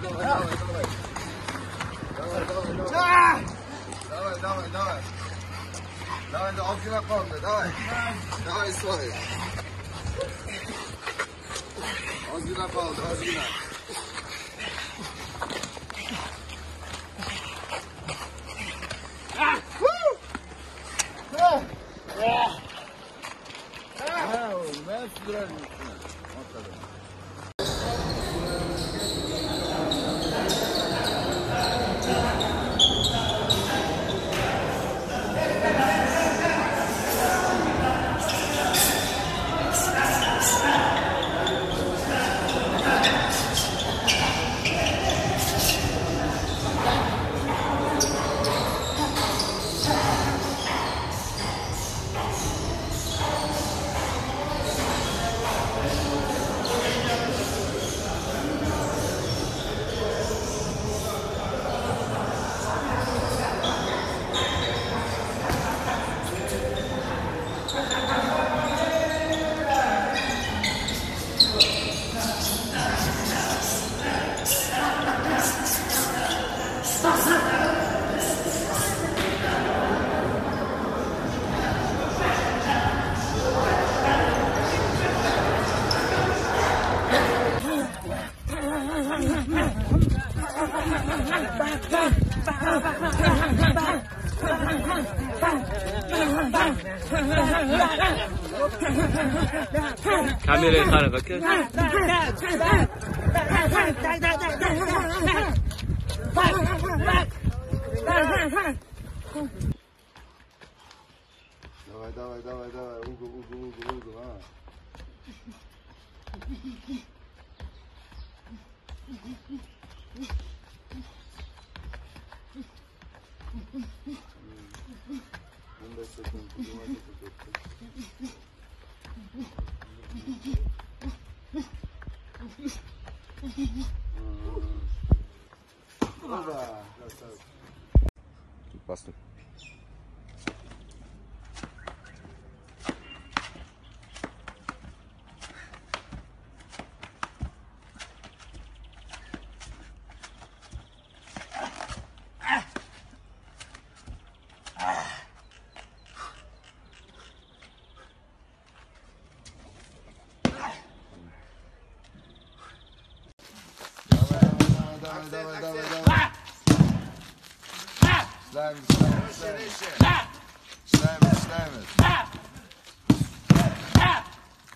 Dawaj, dawaj, dawaj. Dawaj do ognia pomnę, dawaj. Dawaj swoje. Ogina pał, do ogina. Oh, that's good. 카메라에 가는 거 켜. Давай, давай, давай, давай. Угол, угол, угол, угол, а. Он Ура! Красавчик. Классно. Dawaj, dawaj, dawaj, dawaj. Slajmy, slajmy, slajmy. Slajmy, slajmy.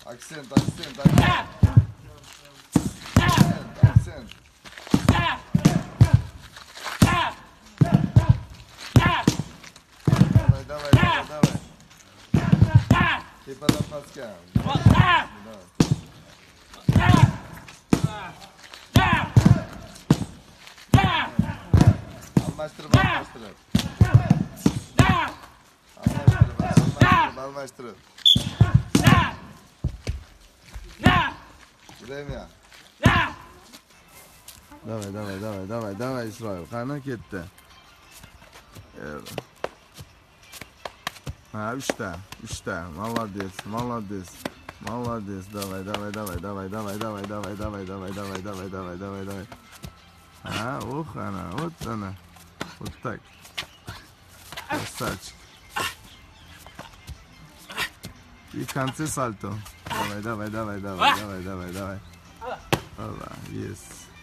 Akcent, akcent, akcent. Akcent, akcent. Dawaj, dawaj, dawaj, dawaj. Chyba na paskę. Dawaj. Almaştırıp. Almaştırıp, almaştırıp, almaştırıp. Время. Давай, давай, давай, давай, давай, Исраил. Qani ketdi. Ha, uchta, uchta. Молодец, молодец. Молодец. Давай, давай, давай, давай, давай, давай, давай, давай, давай, давай, давай, давай, давай, давай. А, ух, она, вот она. Od tak. Wstać. I kanty salto. Dawaj, dawaj, dawaj, dawaj, dawaj, dawaj, dawaj. Dobra, jest.